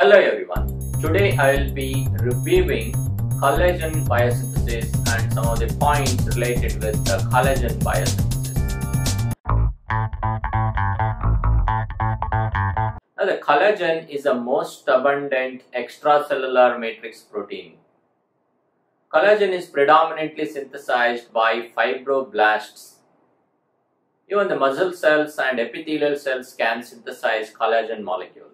Hello everyone. Today I will be reviewing collagen biosynthesis and some of the points related with the collagen biosynthesis. Now the collagen is the most abundant extracellular matrix protein. Collagen is predominantly synthesized by fibroblasts. Even the muscle cells and epithelial cells can synthesize collagen molecule.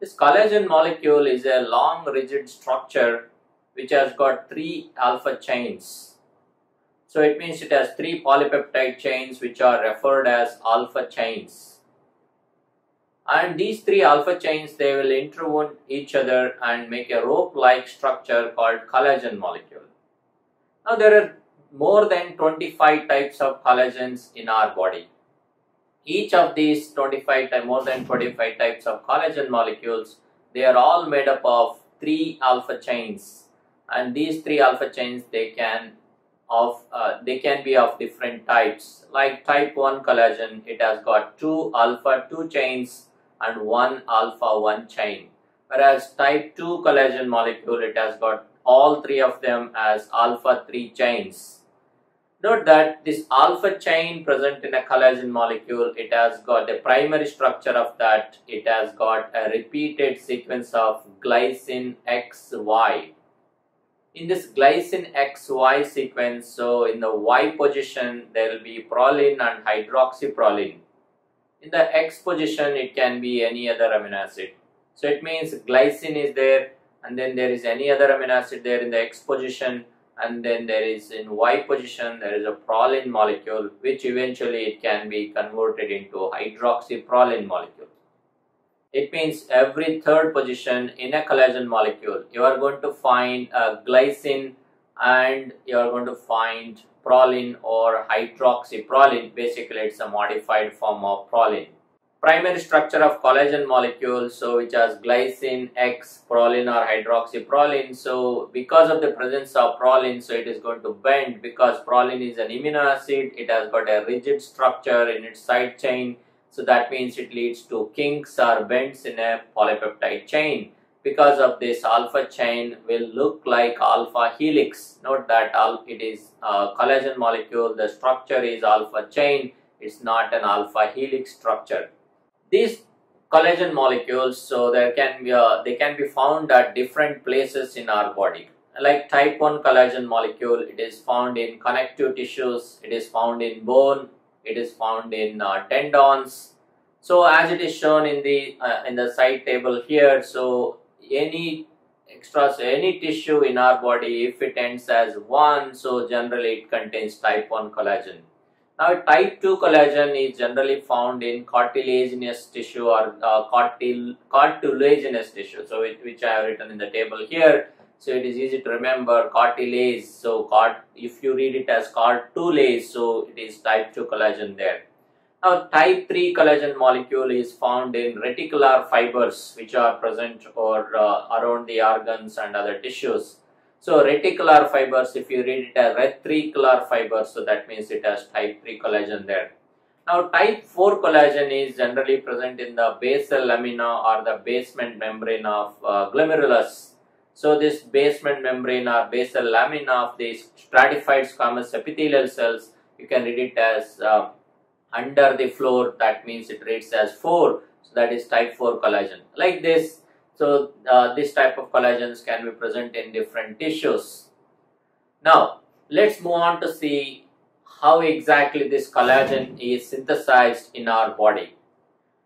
This collagen molecule is a long rigid structure which has got three alpha chains. So it means it has three polypeptide chains which are referred as alpha chains. And these three alpha chains they will interwound each other and make a rope-like structure called collagen molecule. Now there are more than 25 types of collagens in our body. Each of these 25 more than 25 types of collagen molecules, they are all made up of three alpha chains, and these three alpha chains they can of uh, they can be of different types. Like type 1 collagen, it has got two alpha 2 chains and one alpha 1 chain. Whereas type 2 collagen molecule, it has got all three of them as alpha 3 chains Note that this alpha chain present in a collagen molecule, it has got the primary structure of that, it has got a repeated sequence of glycine XY. In this glycine XY sequence, so in the Y position, there will be proline and hydroxyproline. In the X position, it can be any other amino acid. So it means glycine is there and then there is any other amino acid there in the X position and then there is in Y position there is a proline molecule which eventually it can be converted into hydroxyproline molecule. It means every third position in a collagen molecule you are going to find a glycine and you are going to find proline or hydroxyproline basically it's a modified form of proline primary structure of collagen molecules so which has glycine x proline or hydroxyproline. So because of the presence of proline so it is going to bend. Because proline is an amino acid it has got a rigid structure in its side chain. So that means it leads to kinks or bends in a polypeptide chain. Because of this alpha chain will look like alpha helix. Note that it is a collagen molecule the structure is alpha chain. It's not an alpha helix structure these collagen molecules, so there can be they can be found at different places in our body. Like type 1 collagen molecule, it is found in connective tissues, it is found in bone, it is found in uh, tendons. So as it is shown in the uh, in the side table here, so any extra any tissue in our body if it ends as 1 so generally it contains type 1 collagen now, type 2 collagen is generally found in cartilaginous tissue or uh, cartil cartilaginous tissue, so which, which I have written in the table here. So it is easy to remember cartilage. So cart, if you read it as cartilage, so it is type 2 collagen there. Now, type 3 collagen molecule is found in reticular fibers which are present or uh, around the organs and other tissues. So reticular fibers, if you read it as reticular fibers, so that means it has type 3 collagen there. Now type 4 collagen is generally present in the basal lamina or the basement membrane of uh, glomerulus. So this basement membrane or basal lamina of the stratified squamous epithelial cells, you can read it as uh, under the floor, that means it reads as 4, so that is type 4 collagen. Like this, so uh, this type of collagens can be present in different tissues. Now let's move on to see how exactly this collagen is synthesized in our body.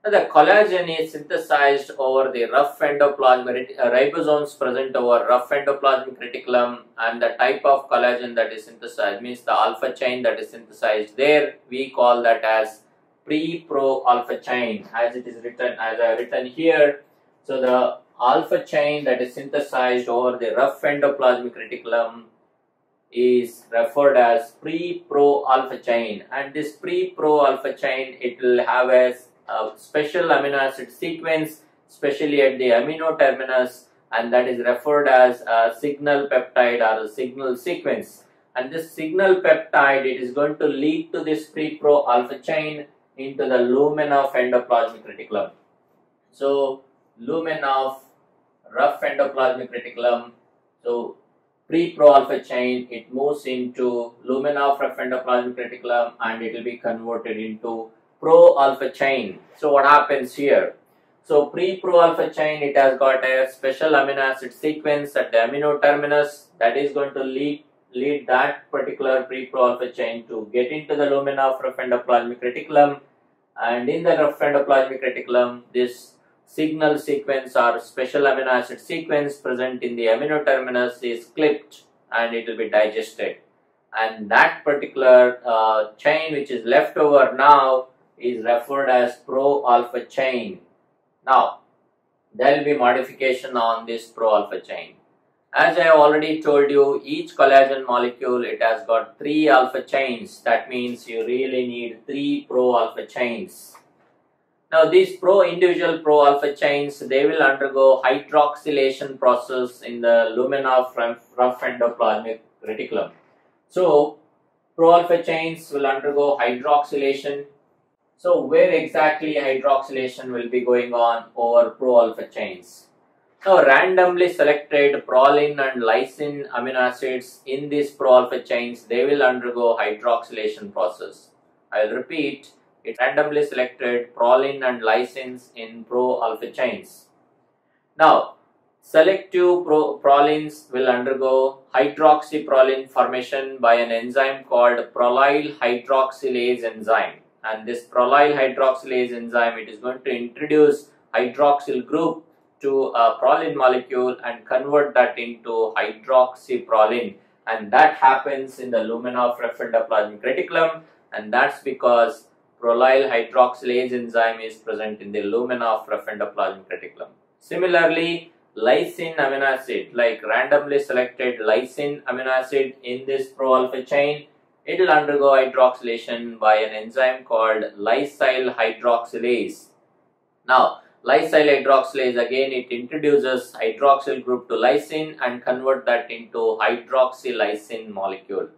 Now, the collagen is synthesized over the rough endoplasmic uh, ribosomes present over rough endoplasmic reticulum and the type of collagen that is synthesized means the alpha chain that is synthesized there we call that as pre-pro alpha chain as it is written as I have written here. So the alpha chain that is synthesized over the rough endoplasmic reticulum is referred as pre-pro alpha chain. And this pre-pro alpha chain it will have a, a, special amino acid sequence especially at the amino terminus and that is referred as a signal peptide or a signal sequence. And this signal peptide it is going to lead to this pre-pro alpha chain into the lumen of endoplasmic reticulum. So lumen of rough endoplasmic reticulum. So pre-pro alpha chain, it moves into lumina of rough endoplasmic reticulum and it will be converted into pro alpha chain. So what happens here? So pre-pro alpha chain, it has got a special amino acid sequence at the amino terminus that is going to lead lead that particular pre-pro alpha chain to get into the lumina of rough endoplasmic reticulum and in the rough endoplasmic reticulum this signal sequence or special amino acid sequence present in the amino terminus is clipped and it will be digested and that particular uh, chain which is left over now is referred as pro alpha chain now there will be modification on this pro alpha chain as I already told you, each collagen molecule, it has got three alpha chains. That means you really need three pro alpha chains. Now these pro individual pro alpha chains, they will undergo hydroxylation process in the lumen of rough endoplasmic reticulum. So pro alpha chains will undergo hydroxylation. So where exactly hydroxylation will be going on over pro alpha chains? Now, randomly selected proline and lysine amino acids in these pro-alpha chains, they will undergo hydroxylation process. I will repeat, it randomly selected proline and lysine in pro-alpha chains. Now, selective pro prolines will undergo hydroxyproline formation by an enzyme called prolyl hydroxylase enzyme. And this prolyl hydroxylase enzyme, it is going to introduce hydroxyl group to a proline molecule and convert that into hydroxyproline and that happens in the lumen of rough endoplasmic reticulum and that's because prolyl hydroxylase enzyme is present in the lumina of rough endoplasmic reticulum. Similarly, lysine amino acid, like randomly selected lysine amino acid in this pro-alpha chain, it will undergo hydroxylation by an enzyme called lysyl hydroxylase. Now, Lysyl hydroxylase again it introduces hydroxyl group to lysine and convert that into hydroxylysine molecule.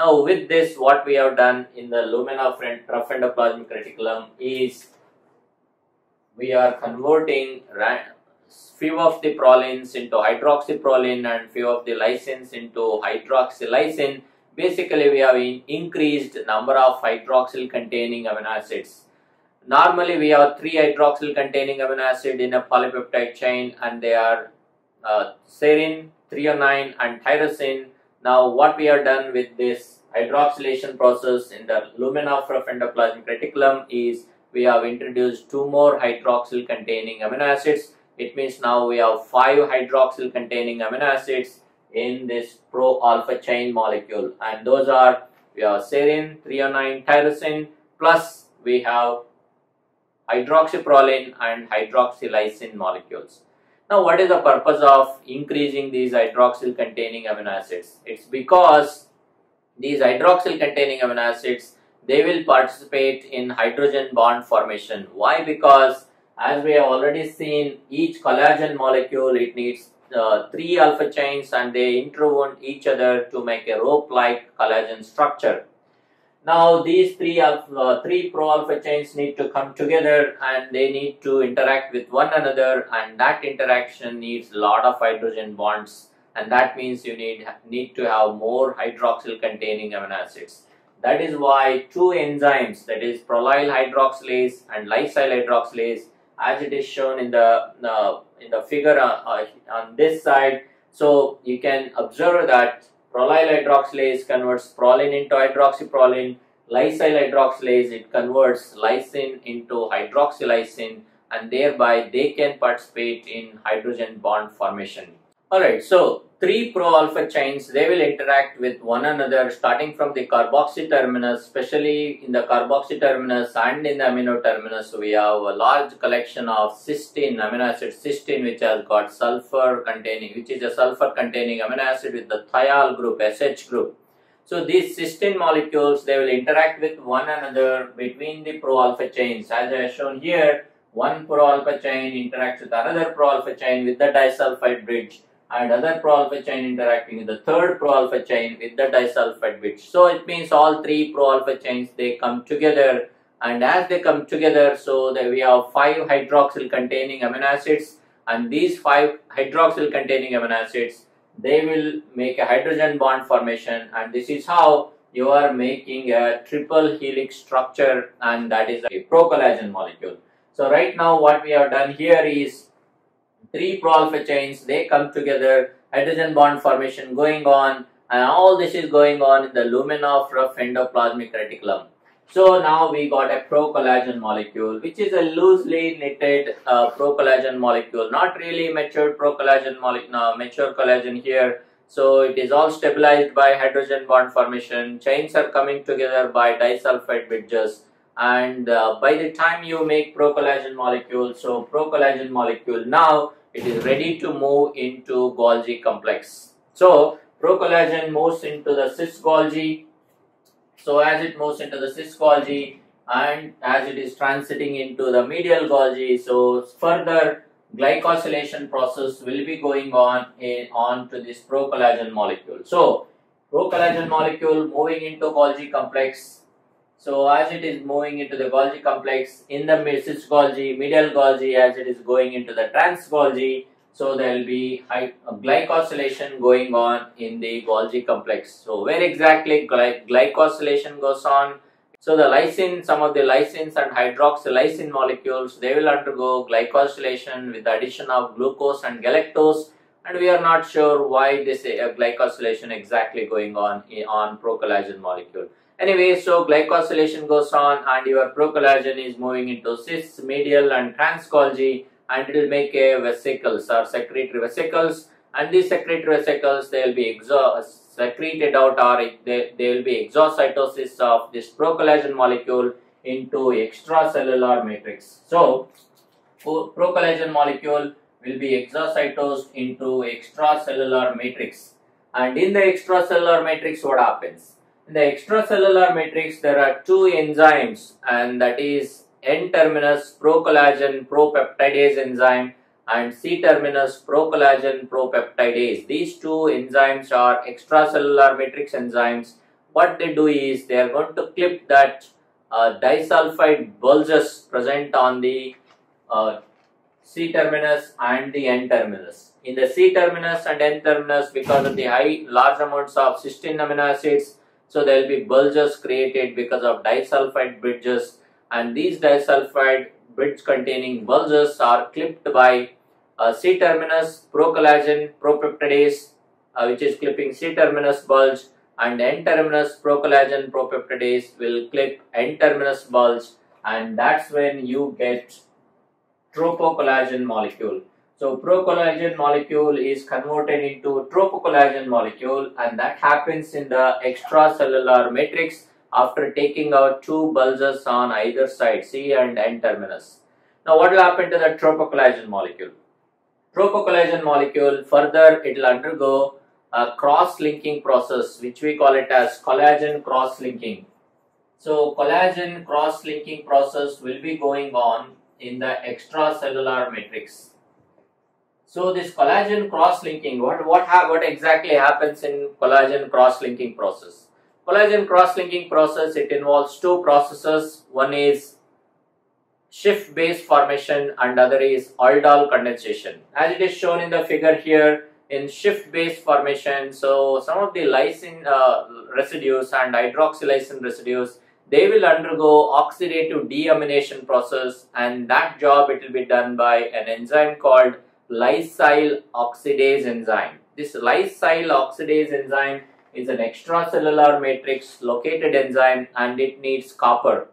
Now with this what we have done in the lumina rough endoplasmic reticulum is we are converting few of the prolines into hydroxyproline and few of the lysines into hydroxylysine. Basically we have increased number of hydroxyl containing amino acids Normally, we have three hydroxyl containing amino acid in a polypeptide chain and they are uh, serine, threonine and tyrosine. Now, what we have done with this hydroxylation process in the lumina of endoplasmic reticulum is we have introduced two more hydroxyl containing amino acids. It means now we have five hydroxyl containing amino acids in this pro alpha chain molecule and those are we have serine, threonine, tyrosine plus we have hydroxyproline and hydroxylysine molecules. Now what is the purpose of increasing these hydroxyl containing amino acids? It's because these hydroxyl containing amino acids they will participate in hydrogen bond formation. Why? Because as we have already seen each collagen molecule it needs uh, three alpha chains and they interwound each other to make a rope like collagen structure. Now these three alpha, uh, three pro-alpha chains need to come together and they need to interact with one another and that interaction needs a lot of hydrogen bonds and that means you need, need to have more hydroxyl containing amino acids. That is why two enzymes that is prolyl hydroxylase and lysyl hydroxylase as it is shown in the, uh, in the figure uh, uh, on this side. So you can observe that Prolyl hydroxylase converts proline into hydroxyproline. Lysyl hydroxylase, it converts lysine into hydroxylysine and thereby they can participate in hydrogen bond formation. Alright, so three pro-alpha chains, they will interact with one another starting from the carboxy terminus, especially in the carboxy terminus and in the amino terminus. We have a large collection of cysteine, amino acid cysteine, which has got sulfur containing, which is a sulfur containing amino acid with the thiol group, SH group. So these cysteine molecules, they will interact with one another between the pro-alpha chains. As I have shown here, one pro-alpha chain interacts with another pro-alpha chain with the disulfide bridge and other pro-alpha chain interacting with the third pro-alpha chain with the disulfide bridge. So it means all three pro-alpha chains they come together and as they come together so that we have five hydroxyl containing amino acids and these five hydroxyl containing amino acids they will make a hydrogen bond formation and this is how you are making a triple helix structure and that is a procollagen molecule. So right now what we have done here is three pro-alpha chains, they come together, hydrogen bond formation going on and all this is going on in the lumen of rough endoplasmic reticulum. So now we got a procollagen molecule which is a loosely knitted uh, procollagen molecule, not really matured procollagen molecule, no, mature collagen here. So it is all stabilized by hydrogen bond formation, chains are coming together by disulfide bridges and uh, by the time you make procollagen molecule, so procollagen molecule now it is ready to move into Golgi complex. So procollagen moves into the cis Golgi so as it moves into the cis Golgi and as it is transiting into the medial Golgi, so further glycosylation process will be going on in, on to this procollagen molecule. So procollagen molecule moving into Golgi complex. So as it is moving into the Golgi complex in the cis Golgi, medial Golgi as it is going into the trans Golgi, so there will be glycosylation going on in the Golgi complex. So where exactly gly glycosylation goes on? So the lysine, some of the lysines and hydroxylysine molecules, they will undergo glycosylation with the addition of glucose and galactose and we are not sure why this uh, glycosylation exactly going on on procollagen molecule. Anyway, so glycosylation goes on and your procollagen is moving into cis, medial and trans Golgi and it will make a vesicles or secretory vesicles and these secretory vesicles they will be secreted out or they will be exocytosis of this procollagen molecule into extracellular matrix. So, procollagen molecule will be exocytosed into extracellular matrix and in the extracellular matrix what happens? In the extracellular matrix there are two enzymes and that is N-terminus procollagen propeptidase enzyme and C-terminus procollagen propeptidase. These two enzymes are extracellular matrix enzymes. What they do is they are going to clip that uh, disulfide bulges present on the uh, C-terminus and the N-terminus. In the C-terminus and N-terminus, because of the high large amounts of cysteine amino acids, so there will be bulges created because of disulfide bridges and these disulfide bridge containing bulges are clipped by uh, C-terminus procollagen propeptidase uh, which is clipping C-terminus bulge and N-terminus procollagen propeptidase will clip N-terminus bulge and that's when you get tropocollagen molecule. So procollagen molecule is converted into tropocollagen molecule and that happens in the extracellular matrix after taking out two bulges on either side, C and N terminus. Now what will happen to the tropocollagen molecule? Tropocollagen molecule further it will undergo a cross-linking process which we call it as collagen cross-linking. So collagen cross-linking process will be going on in the extracellular matrix. So this collagen cross-linking, what, what, what exactly happens in collagen cross-linking process? Collagen cross-linking process, it involves two processes. One is Schiff base formation and other is aldol condensation. As it is shown in the figure here, in Schiff base formation, so some of the lysine uh, residues and hydroxylysine residues, they will undergo oxidative deamination process and that job it will be done by an enzyme called lysyl oxidase enzyme. This lysyl oxidase enzyme is an extracellular matrix located enzyme and it needs copper.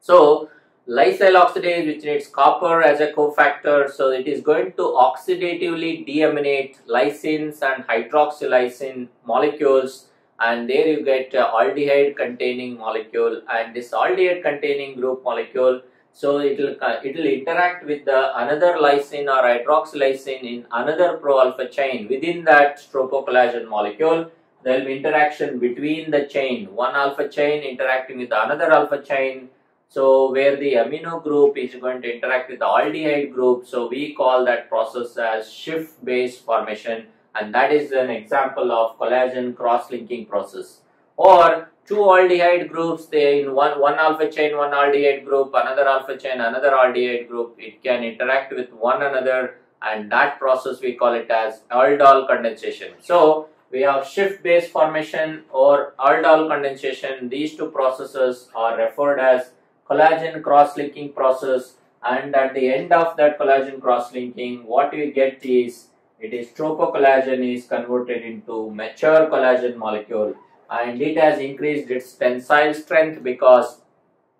So lysyl oxidase which needs copper as a cofactor so it is going to oxidatively deaminate lysines and hydroxylysine molecules and there you get aldehyde containing molecule and this aldehyde containing group molecule so it will it will interact with the another lysine or hydroxylysine in another pro alpha chain within that tropocollagen molecule there will be interaction between the chain, one alpha chain interacting with another alpha chain. So where the amino group is going to interact with the aldehyde group. So we call that process as Schiff base formation and that is an example of collagen cross-linking process. Or two aldehyde groups, they in one, one alpha chain, one aldehyde group, another alpha chain, another aldehyde group, it can interact with one another and that process we call it as aldol condensation. So we have Schiff base formation or aldol condensation. These two processes are referred as collagen cross-linking process and at the end of that collagen cross-linking what we get is it is tropocollagen is converted into mature collagen molecule and it has increased its tensile strength because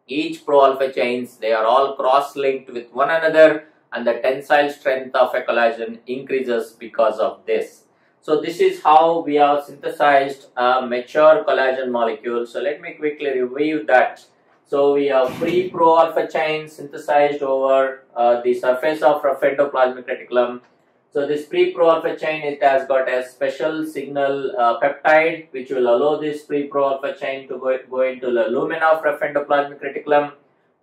each pro-alpha chains they are all cross-linked with one another and the tensile strength of a collagen increases because of this. So this is how we have synthesized a mature collagen molecule. So let me quickly review that. So we have pre-pro-alpha chain synthesized over uh, the surface of endoplasmic reticulum. So this pre-pro-alpha chain, it has got a special signal uh, peptide which will allow this pre-pro-alpha chain to go, go into the lumen of rough endoplasmic reticulum.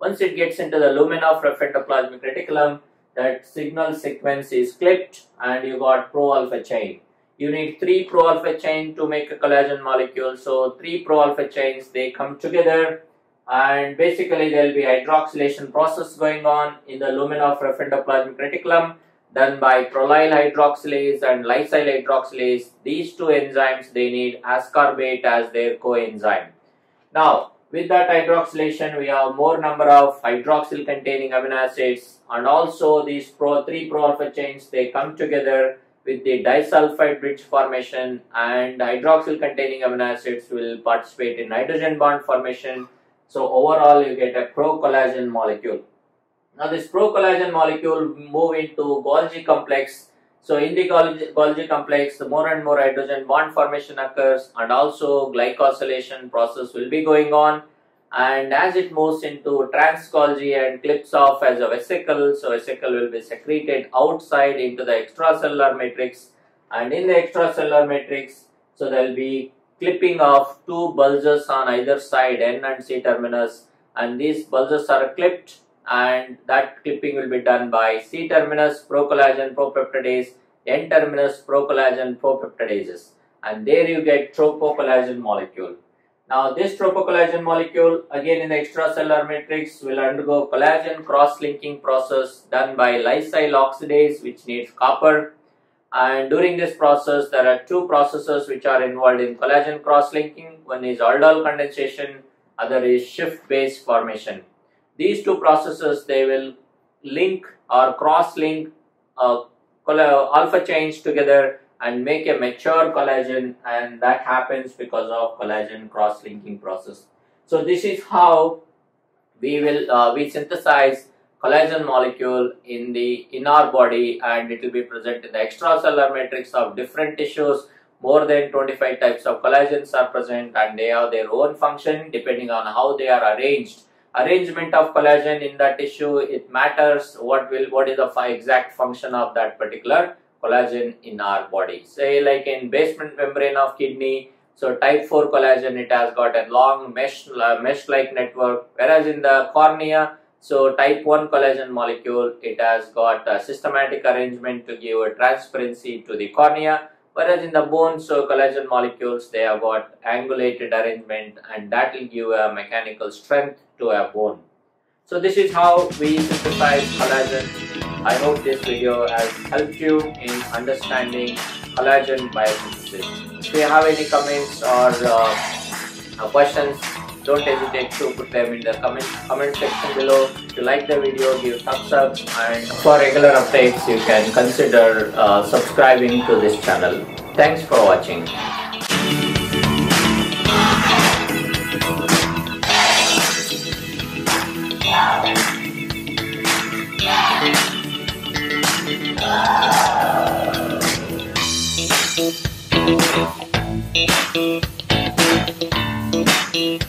Once it gets into the lumen of rough endoplasmic reticulum, that signal sequence is clipped and you got pro-alpha chain. You need three pro-alpha chain to make a collagen molecule. So three pro-alpha chains, they come together and basically there will be hydroxylation process going on in the lumen of rough endoplasmic reticulum done by prolyl hydroxylase and lysyl hydroxylase. These two enzymes, they need ascorbate as their coenzyme. Now, with that hydroxylation, we have more number of hydroxyl containing amino acids and also these pro, three pro-alpha chains, they come together with the disulfide bridge formation and hydroxyl containing amino acids will participate in nitrogen bond formation. So overall you get a pro-collagen molecule. Now this pro-collagen molecule move into Golgi complex. So in the Golgi, Golgi complex, the more and more hydrogen bond formation occurs and also glycosylation process will be going on. And as it moves into trans Golgi and clips off as a vesicle, so vesicle will be secreted outside into the extracellular matrix. And in the extracellular matrix, so there will be clipping of two bulges on either side, N and C terminus. And these bulges are clipped and that clipping will be done by C terminus procollagen propeptidase, N terminus procollagen propeptidases. And there you get tropocollagen molecule. Now this tropocollagen molecule again in the extracellular matrix will undergo collagen cross-linking process done by lysyl oxidase which needs copper. And during this process there are two processes which are involved in collagen cross-linking. One is aldol condensation other is Schiff base formation these two processes they will link or cross link uh, alpha chains together and make a mature collagen and that happens because of collagen cross linking process. So this is how we will uh, we synthesize collagen molecule in the in our body and it will be present in the extracellular matrix of different tissues. More than 25 types of collagens are present and they have their own function depending on how they are arranged arrangement of collagen in the tissue it matters what will what is the exact function of that particular collagen in our body. Say like in basement membrane of kidney so type 4 collagen it has got a long mesh uh, mesh like network whereas in the cornea so type 1 collagen molecule it has got a systematic arrangement to give a transparency to the cornea Whereas in the bone, so collagen molecules, they have got angulated arrangement and that will give a mechanical strength to a bone. So this is how we synthesize collagen. I hope this video has helped you in understanding collagen biosynthesis. If you have any comments or uh, questions, don't hesitate to put them in the comment, comment section below. If you like the video, give thumbs up and for regular updates, you can consider uh, subscribing to this channel. Thanks for watching. Thank you.